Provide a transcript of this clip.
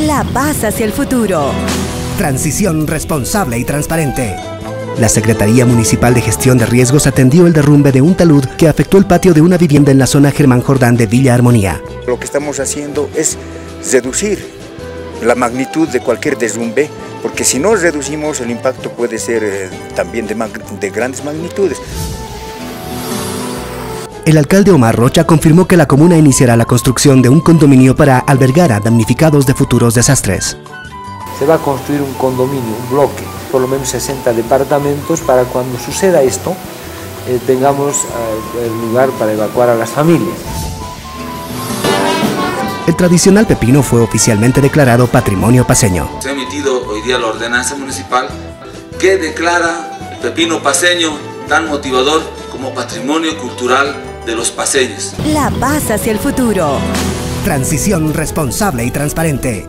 La paz hacia el futuro. Transición responsable y transparente. La Secretaría Municipal de Gestión de Riesgos atendió el derrumbe de un talud que afectó el patio de una vivienda en la zona Germán Jordán de Villa Armonía. Lo que estamos haciendo es reducir la magnitud de cualquier derrumbe, porque si no reducimos el impacto puede ser eh, también de, de grandes magnitudes. El alcalde Omar Rocha confirmó que la comuna iniciará la construcción de un condominio para albergar a damnificados de futuros desastres. Se va a construir un condominio, un bloque, por lo menos 60 departamentos para cuando suceda esto eh, tengamos eh, el lugar para evacuar a las familias. El tradicional pepino fue oficialmente declarado patrimonio paseño. Se ha emitido hoy día la ordenanza municipal que declara el pepino paseño tan motivador como patrimonio cultural de los paseños. La paz hacia el futuro. Transición responsable y transparente.